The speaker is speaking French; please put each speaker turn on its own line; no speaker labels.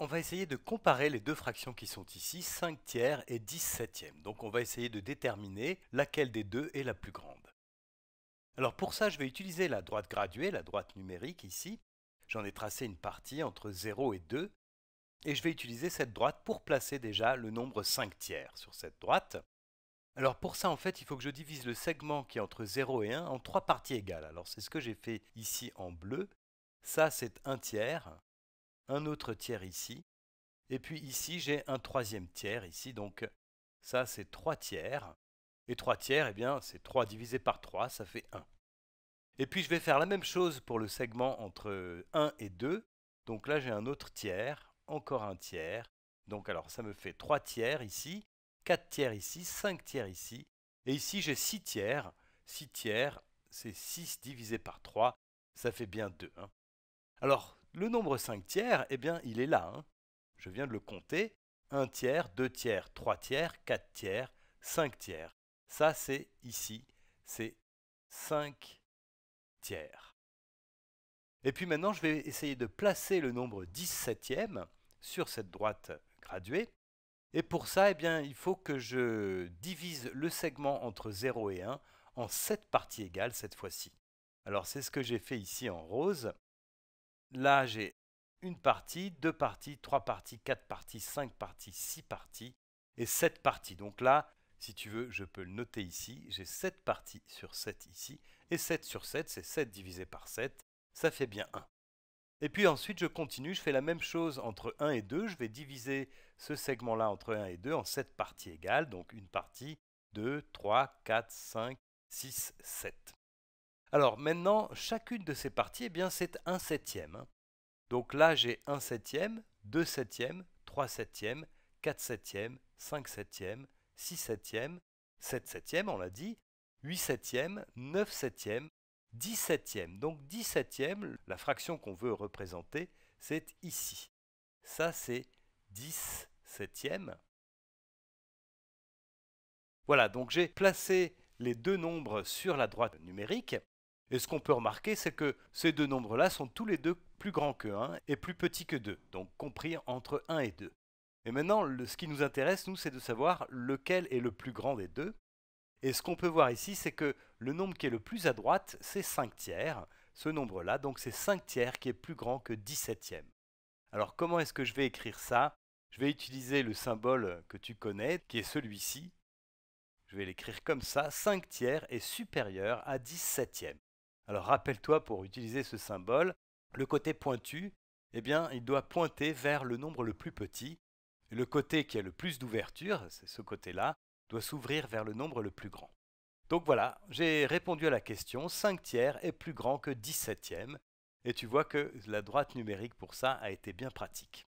on va essayer de comparer les deux fractions qui sont ici, 5 tiers et 10 septièmes. Donc on va essayer de déterminer laquelle des deux est la plus grande. Alors pour ça, je vais utiliser la droite graduée, la droite numérique ici. J'en ai tracé une partie entre 0 et 2. Et je vais utiliser cette droite pour placer déjà le nombre 5 tiers sur cette droite. Alors pour ça, en fait, il faut que je divise le segment qui est entre 0 et 1 en trois parties égales. Alors c'est ce que j'ai fait ici en bleu. Ça, c'est 1 tiers un autre tiers ici, et puis ici j'ai un troisième tiers ici, donc ça c'est 3 tiers, et 3 tiers, eh bien c'est 3 divisé par 3, ça fait 1. Et puis je vais faire la même chose pour le segment entre 1 et 2, donc là j'ai un autre tiers, encore un tiers, donc alors ça me fait 3 tiers ici, 4 tiers ici, 5 tiers ici, et ici j'ai 6 tiers, 6 tiers c'est 6 divisé par 3, ça fait bien 2. Hein. Alors le nombre 5 tiers, eh bien, il est là. Hein. Je viens de le compter. 1 tiers, 2 tiers, 3 tiers, 4 tiers, 5 tiers. Ça, c'est ici, c'est 5 tiers. Et puis maintenant, je vais essayer de placer le nombre 10 septièmes sur cette droite graduée. Et pour ça, eh bien, il faut que je divise le segment entre 0 et 1 en 7 parties égales cette fois-ci. Alors c'est ce que j'ai fait ici en rose. Là, j'ai une partie, deux parties, trois parties, quatre parties, cinq parties, six parties et sept parties. Donc là, si tu veux, je peux le noter ici. J'ai 7 parties sur 7 ici. Et 7 sur 7, c'est 7 divisé par 7. Ça fait bien 1. Et puis ensuite, je continue. Je fais la même chose entre 1 et 2. Je vais diviser ce segment-là entre 1 et 2 en 7 parties égales. Donc une partie, 2, 3, 4, 5, 6, 7. Alors maintenant, chacune de ces parties, eh bien, c'est un septième. Hein. Donc là, j'ai un septième, deux septièmes, trois septièmes, quatre septièmes, cinq septièmes, six septièmes, sept septièmes, on l'a dit, huit septièmes, neuf septièmes, dix septièmes. Donc dix septièmes, la fraction qu'on veut représenter, c'est ici. Ça, c'est dix septièmes. Voilà, donc j'ai placé les deux nombres sur la droite numérique. Et ce qu'on peut remarquer, c'est que ces deux nombres-là sont tous les deux plus grands que 1 et plus petits que 2, donc compris entre 1 et 2. Et maintenant, ce qui nous intéresse, nous, c'est de savoir lequel est le plus grand des deux. Et ce qu'on peut voir ici, c'est que le nombre qui est le plus à droite, c'est 5 tiers. Ce nombre-là, donc c'est 5 tiers qui est plus grand que 10 septièmes. Alors comment est-ce que je vais écrire ça? Je vais utiliser le symbole que tu connais, qui est celui-ci. Je vais l'écrire comme ça, 5 tiers est supérieur à 10 septièmes. Alors rappelle-toi pour utiliser ce symbole, le côté pointu, eh bien, il doit pointer vers le nombre le plus petit. le côté qui a le plus d'ouverture, c'est ce côté-là, doit s'ouvrir vers le nombre le plus grand. Donc voilà, j'ai répondu à la question, 5 tiers est plus grand que 10 septièmes, et tu vois que la droite numérique pour ça a été bien pratique.